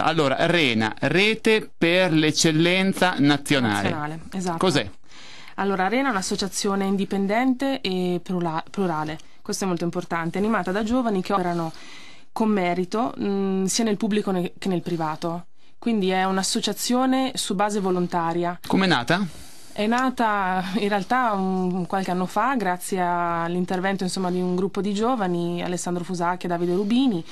Ascolta, allora, Rena, rete per l'eccellenza nazionale. nazionale. Esatto. Cos'è? Allora, Arena è un'associazione indipendente e plura- plurale, questo è molto importante, animata da giovani che operano con merito mh, sia nel pubblico che nel privato. Quindi è un'associazione su base volontaria. Com'è nata? È nata in realtà un, qualche anno fa grazie all'intervento di un gruppo di giovani, Alessandro Fusacchi e Davide Rubini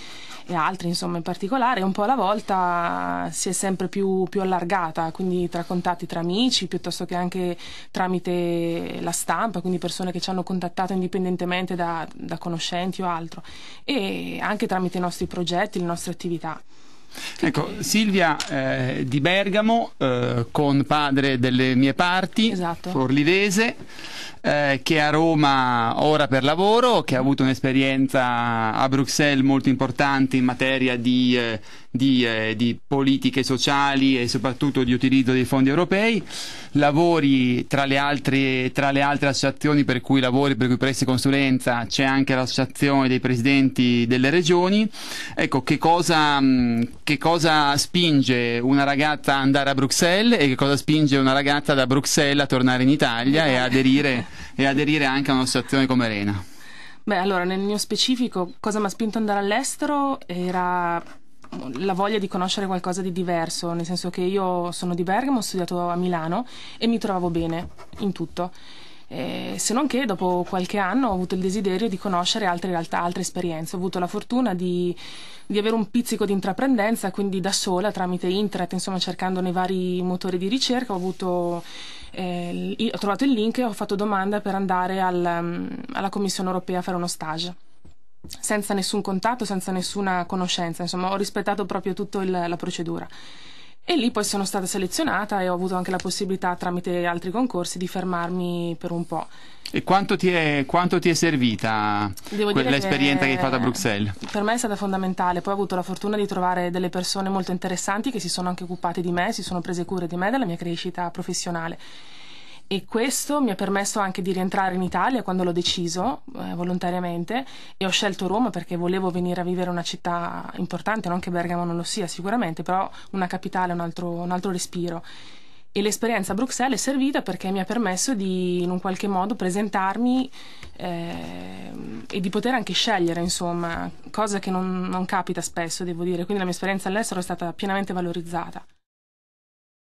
e altri insomma in particolare, un po' alla volta si è sempre più, più allargata, quindi tra contatti tra amici piuttosto che anche tramite la stampa, quindi persone che ci hanno contattato indipendentemente da, da conoscenti o altro e anche tramite i nostri progetti, le nostre attività. Ecco, Silvia eh, di Bergamo, eh, con padre delle mie parti, Esatto. forlivese, eh, che è a Roma ora per lavoro, che ha avuto un'esperienza a Bruxelles molto importante in materia di, eh, di, eh, di politiche sociali e soprattutto di utilizzo dei fondi europei. Lavori tra le altre, tra le altre associazioni per cui lavori, per cui presti consulenza, c'è anche l'associazione dei presidenti delle regioni. Ecco, che cosa, mh, che cosa spinge una ragazza ad andare a Bruxelles e che cosa spinge una ragazza da Bruxelles a tornare in Italia e aderire, e aderire anche a un'associazione come Rena? Beh, allora, nel mio specifico, cosa mi ha spinto ad andare all'estero era la voglia di conoscere qualcosa di diverso, nel senso che io sono di Bergamo, ho studiato a Milano e mi trovavo bene in tutto. Eh, se non che dopo qualche anno ho avuto il desiderio di conoscere altre realtà, altre esperienze. Ho avuto la fortuna di, di avere un pizzico di intraprendenza, quindi da sola, tramite internet, insomma, cercando nei vari motori di ricerca, ho, avuto, eh, ho trovato il link e ho fatto domanda per andare al, alla Commissione europea a fare uno stage senza nessun contatto, senza nessuna conoscenza, insomma ho rispettato proprio tutta la procedura. E lì poi sono stata selezionata e ho avuto anche la possibilità tramite altri concorsi di fermarmi per un po'. E quanto ti è, quanto ti è servita dire quell'esperienza che hai fatto a Bruxelles? Per me è stata fondamentale, poi ho avuto la fortuna di trovare delle persone molto interessanti che si sono anche occupate di me, si sono prese cura di me, della mia crescita professionale. E questo mi ha permesso anche di rientrare in Italia quando l'ho deciso eh, volontariamente e ho scelto Roma perché volevo venire a vivere una città importante, non che Bergamo non lo sia sicuramente, però una capitale, un altro, un altro respiro. E l'esperienza a Bruxelles è servita perché mi ha permesso di in un qualche modo presentarmi eh, e di poter anche scegliere, insomma, cosa che non, non capita spesso, devo dire. Quindi la mia esperienza all'estero è stata pienamente valorizzata.